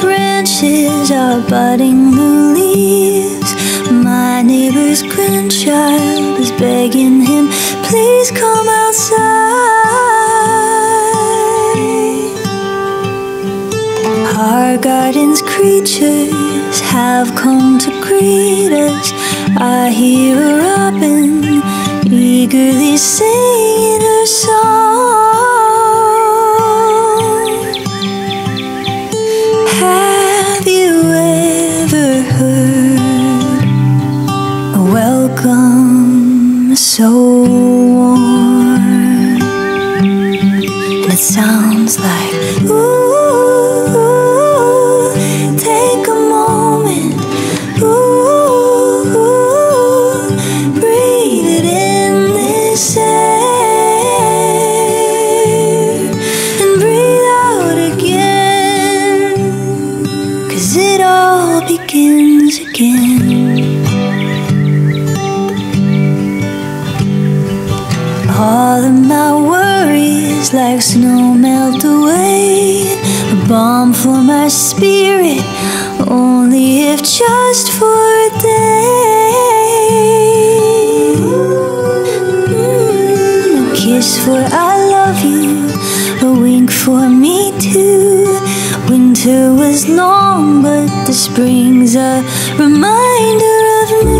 branches are budding new leaves. My neighbor's grandchild is begging him, please come outside. Our garden's creatures have come to greet us. I hear a robin eagerly singing her song. Welcome so warm? And it sounds like, ooh, take a moment, ooh, breathe it in this air and breathe out again. Cause it all begins again. Worries like snow melt away. A balm for my spirit, only if just for a day. Mm, a kiss for I love you, a wink for me too. Winter was long, but the spring's a reminder of new.